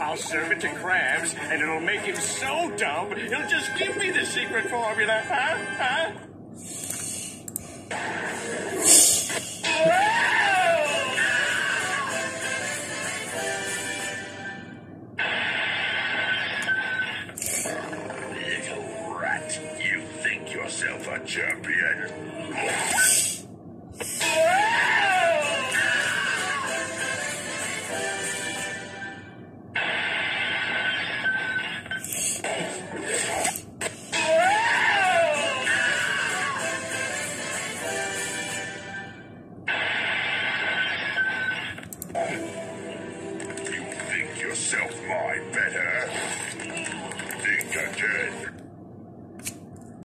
I'll serve it to Krabs, and it'll make him so dumb, he'll just give me the secret formula, huh? Huh? Little rat, you think yourself a champion. yourself my better. Think again.